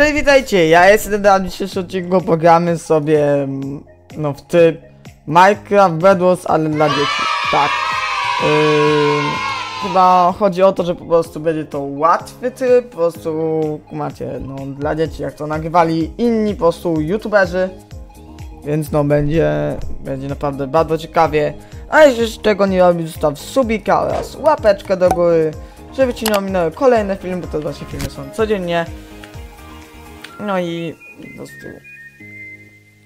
cześć, witajcie, ja jestem na dzisiejszym odcinku, pogramy sobie, mm, no w typ Minecraft Bedwars, ale dla dzieci, tak. Yy, chyba chodzi o to, że po prostu będzie to łatwy typ, po prostu, macie, no dla dzieci, jak to nagrywali inni po prostu youtuberzy, więc no będzie, będzie naprawdę bardzo ciekawie. A jeśli czego nie robić, zostaw subika oraz łapeczkę do góry, żeby ci nie ominęły kolejne filmy, bo te właśnie filmy są codziennie. No i po prostu,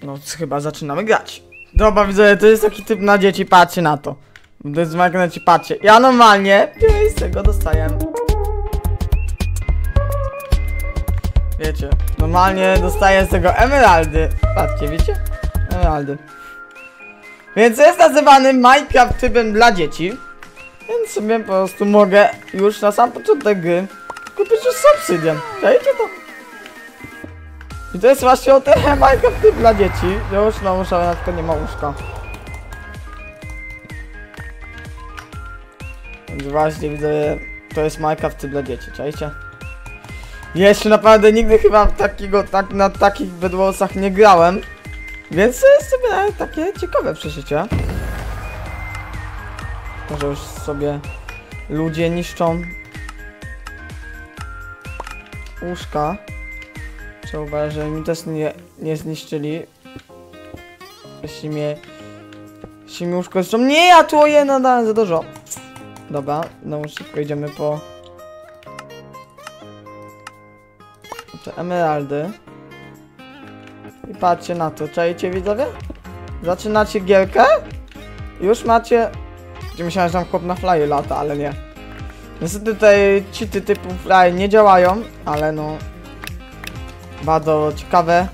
no chyba zaczynamy grać. Dobra widzowie, to jest taki typ na dzieci, patrzcie na to. To jest w magnecie, patrzcie. Ja normalnie z tego dostaję. Wiecie, normalnie dostaję z tego emeraldy. Patrzcie, widzicie? Emeraldy. Więc jest nazywany Minecraft typem dla dzieci. Więc sobie po prostu mogę już na sam początek gry kupić już subsydian. Czajcie to? I to jest właśnie o tym Minecraft dla dzieci. Już na łóżka, na przykład nie ma łóżka. Więc właśnie widzę, to jest Minecraft dla dzieci, czajcie? Jeszcze naprawdę nigdy chyba takiego, tak, na takich bedwosach nie grałem. Więc to jest sobie takie ciekawe przeżycie. Może już sobie ludzie niszczą łóżka. Trzeba uważać, że mi też nie, nie zniszczyli. Jeśli mnie... Jeśli mi łóżko. Nie, ja tu je nadałem za dużo. Dobra, no szybko idziemy po... Te emeraldy. I patrzcie na to, czajcie widzowie? Zaczynacie gierkę? Już macie... Gdzie myślałem, że tam chłop na flyu lata, ale nie. Niestety tutaj cheaty typu fly nie działają, ale no... Bardzo ciekawe.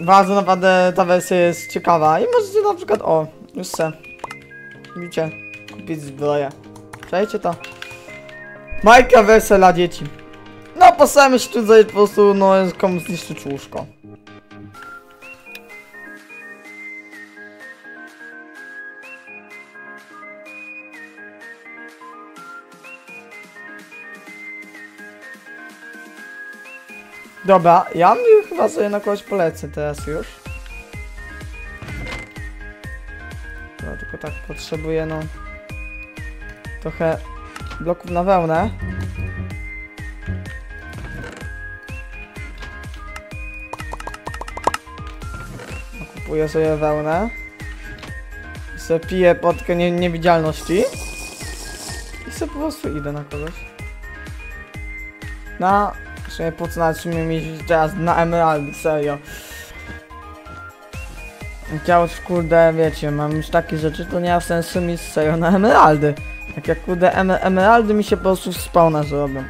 Bardzo naprawdę ta wersja jest ciekawa i możecie na przykład, o, już se, widzicie, kupić zbroję. Czajcie to? Majka wersja dla dzieci. No, postaramy się tu po prostu, no, komuś zniszczyć łóżko. Dobra, ja mi chyba sobie na kogoś polecę teraz już. No, tylko tak potrzebuję, no... Trochę bloków na wełnę. Kupuję sobie wełnę. I sobie piję potkę nie niewidzialności. I sobie po prostu idę na kogoś. Na... Sumie po co w sumie mieć teraz na emeraldy, serio. Ja już kurde, wiecie, mam już takie rzeczy, to nie ma sensu mieć serio na emeraldy. Tak jak kurde emer emeraldy mi się po prostu spawna zrobią.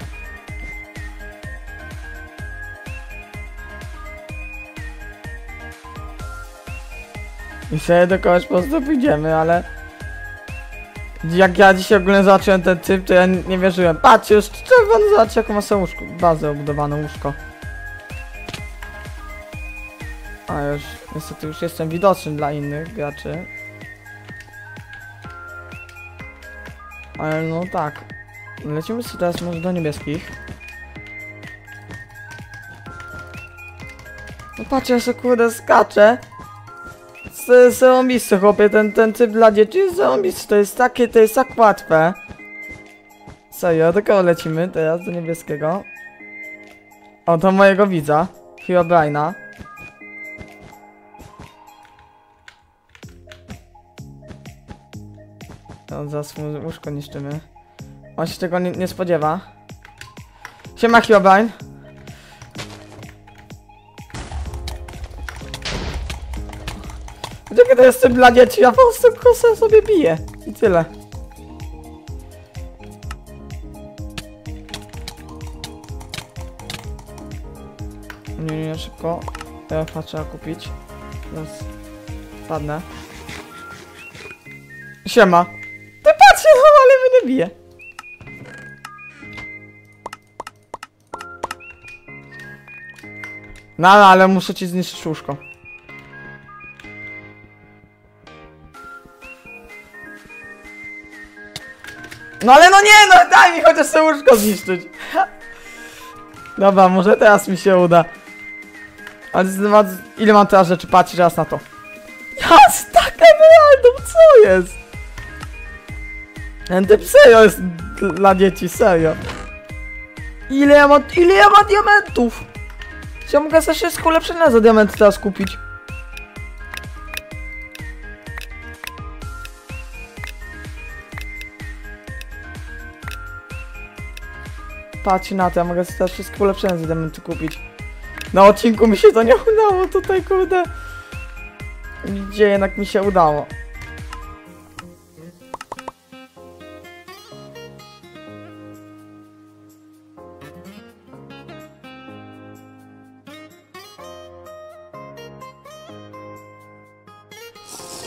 I sobie do kogoś po prostu pójdziemy, ale... Jak ja dzisiaj ogólnie zobaczyłem ten typ, to ja nie wierzyłem. Patrzcie, już czerwony zobacz jaką ma sobie łóżko, bazę obudowane łóżko. A już, niestety już jestem widoczny dla innych graczy. Ale no tak. Lecimy sobie teraz może do niebieskich. No patrzcie, ja sobie kurde skaczę. Zarąbisty chłopie, ten, ten typ dla dzieci jest zarąbisty, to jest takie, to jest tak łatwe. Serio, do kogo lecimy teraz, do niebieskiego? O, do mojego widza, Herobrine'a. To zaraz łóżko niszczymy. On się tego nie, nie spodziewa. Siema Herobrine. Czekaj, to jestem dla dzieci, ja po prostu kosę sobie biję. I tyle. Nie, nie, nie, szybko. Ja trzeba kupić. Teraz padnę. Siema. Ty patrzcie, no ale mnie nie bije. No, ale muszę ci zniszczyć łóżko. No ale no nie, no daj mi chociaż sobie łóżko zniszczyć. Dobra, może teraz mi się uda. Ale ile mam teraz rzeczy? Patrzcie teraz na to. Ja z tak co jest? Ten typ serio jest dla dzieci, serio. Ile ja mam, ile ja mam diamentów? Ja mogę sobie wszystko lepsze za diamenty teraz kupić. Patrzcie na to, ja mogę sobie teraz wszystko ulepszone za diamenty kupić. Na odcinku mi się to nie udało tutaj, kurde. Gdzie jednak mi się udało.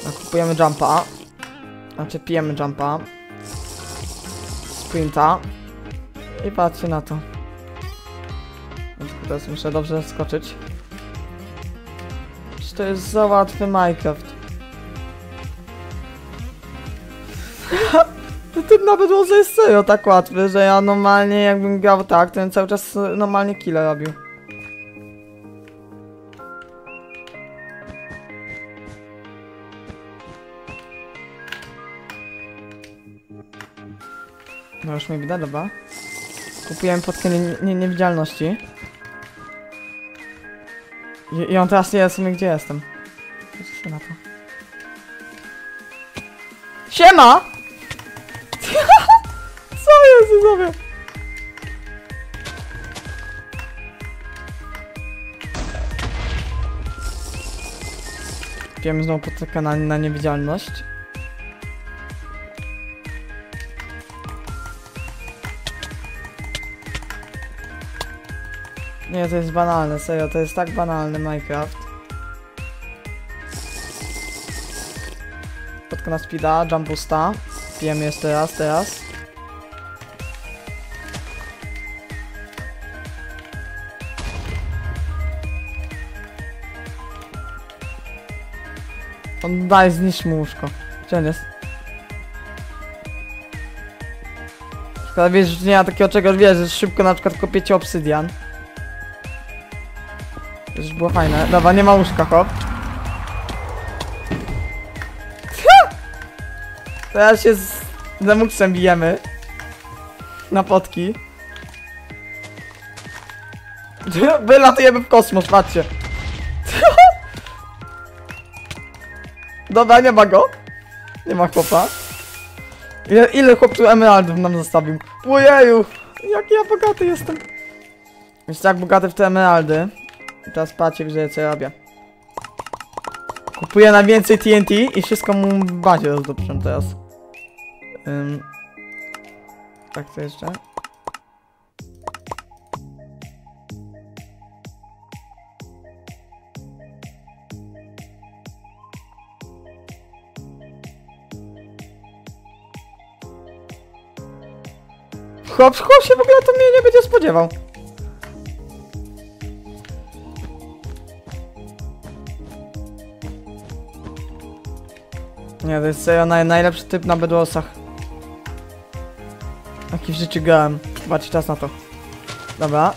No, kupujemy jumpa. Znaczy pijemy jumpa. Sprinta. I patrzcie na to. Teraz muszę dobrze skoczyć. Czy to jest za łatwy Minecraft? Ten nawet może jest serio tak łatwy, że ja normalnie jakbym grał tak, to cały czas normalnie killa robił. No już mi widać, dobra. Kupiłem podkę nie, nie, niewidzialności. I, I on teraz nie wie w sumie gdzie jestem. Patrzcie na to. Siema! Co jest widzowie? Kupiłem znowu podkę na, na niewidzialność. Nie, to jest banalne, serio, to jest tak banalny Minecraft. Podka na speeda, jump boosta. Pijemy jeszcze raz, teraz. On daj, zniszcz mu łóżko. Gdzie on jest? Szkoda, wiesz, że nie ma takiego czegoś, wiesz, że szybko na przykład kopiecie obsydian. Było fajne. Dobra, nie ma łóżka, hop. Teraz się z Demuxem bijemy. Na potki. Wylatujemy w kosmos, patrzcie. Dobra, nie ma go. Nie ma chłopa. Ile, ile chłop tu emeraldów nam zostawił? Ojeju, jaki ja bogaty jestem. Jest tak bogaty w te emeraldy. I Teraz patrzcie, gdzie co robię. Kupuję najwięcej TNT i wszystko mu w bazie teraz. Ym. Tak, co jeszcze? Chłop, chłop się w ogóle to mnie nie będzie spodziewał. Nie, to jest serio naj, najlepszy typ na bedłosach. Jaki w życiu grałem. Patrzcie czas na to. Dobra.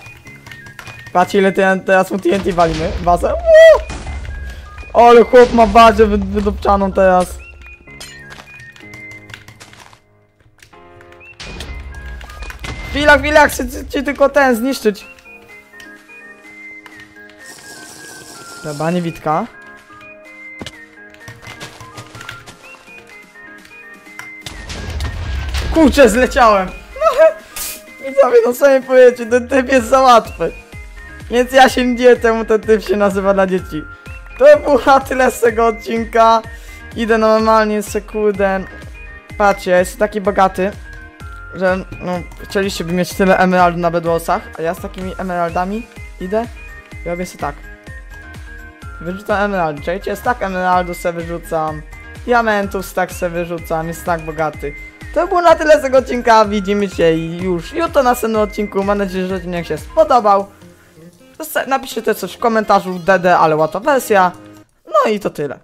Patrzcie ile ten, teraz mu TNT walimy. Bazę. Ale chłop ma bazę wy, wydupczaną teraz. Chwila, chwila, chcę ci- tylko ten zniszczyć. Dobra, niewitka. Kurczę, zleciałem. Widzowie, no mi powiecie, ten typ jest za łatwy. Więc ja się nie temu, ten typ się nazywa dla dzieci. To było tyle z tego odcinka. Idę normalnie sekundę. Patrzcie, ja jestem taki bogaty, że no, chcieliście by mieć tyle emeraldów na bedwosach, a ja z takimi emeraldami idę i robię sobie tak. Wyrzucam emerald, czajcie? Stack emeraldów sobie wyrzucam, diamentów stack sobie wyrzucam, jest tak bogaty. To było na tyle z tego odcinka, widzimy się już jutro na następnym odcinku, mam nadzieję, że odcinek się spodobał. Napiszcie też coś w komentarzu, DD, ale łatwa wersja. No i to tyle.